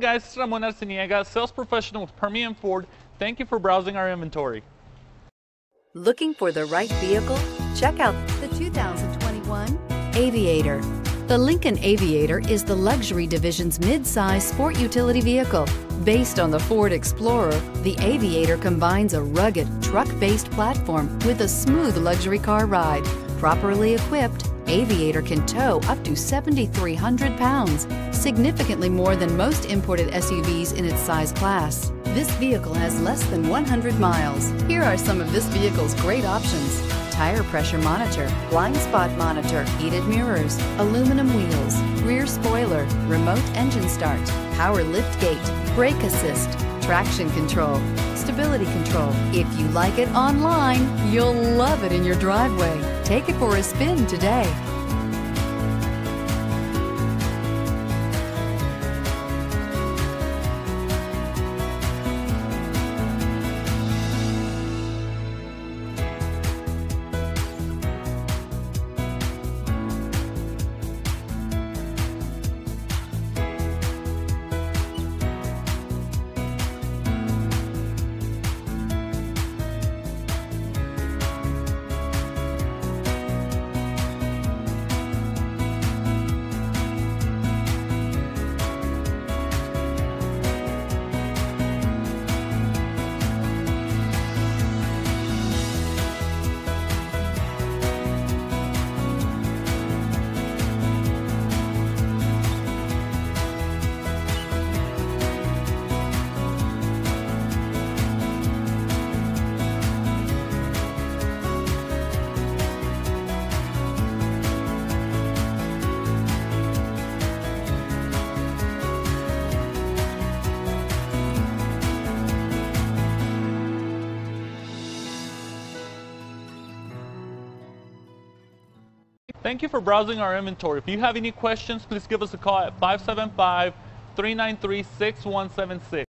Guys, it's Ramon Arciniega, sales professional with Permian Ford. Thank you for browsing our inventory. Looking for the right vehicle? Check out the 2021 Aviator. The Lincoln Aviator is the luxury division's mid-size sport utility vehicle. Based on the Ford Explorer, the Aviator combines a rugged, truck-based platform with a smooth luxury car ride. Properly equipped, Aviator can tow up to 7,300 pounds, significantly more than most imported SUVs in its size class. This vehicle has less than 100 miles. Here are some of this vehicle's great options. Tire pressure monitor, blind spot monitor, heated mirrors, aluminum wheels, rear spoiler, remote engine start, power lift gate, brake assist, traction control, stability control. If you like it online, you'll love it in your driveway. Take it for a spin today. Thank you for browsing our inventory. If you have any questions, please give us a call at 575 393 6176.